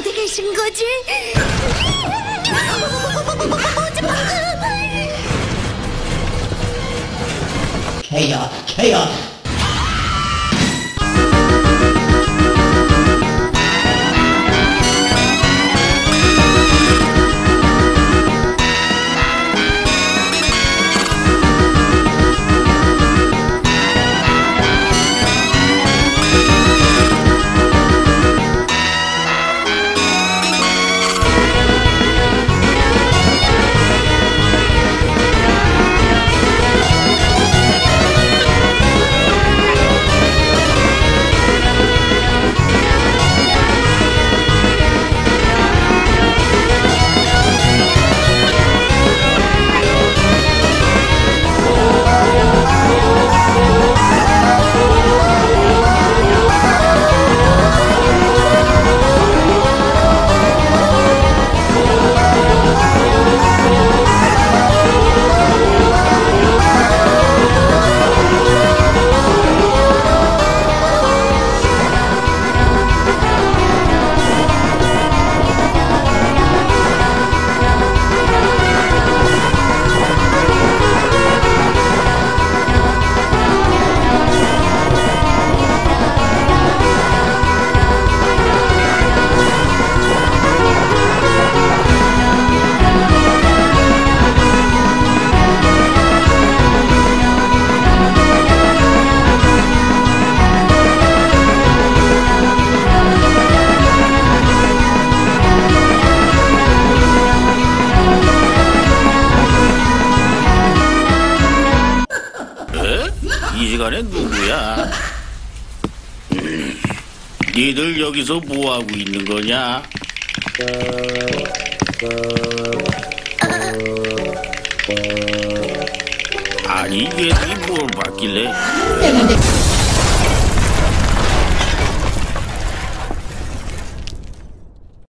어디 계신 거지? chaos. 이 시간에 누구야? 음, 니들 여기서 뭐 하고 있는 거냐? 아니 얘들이 뭘 봤길래?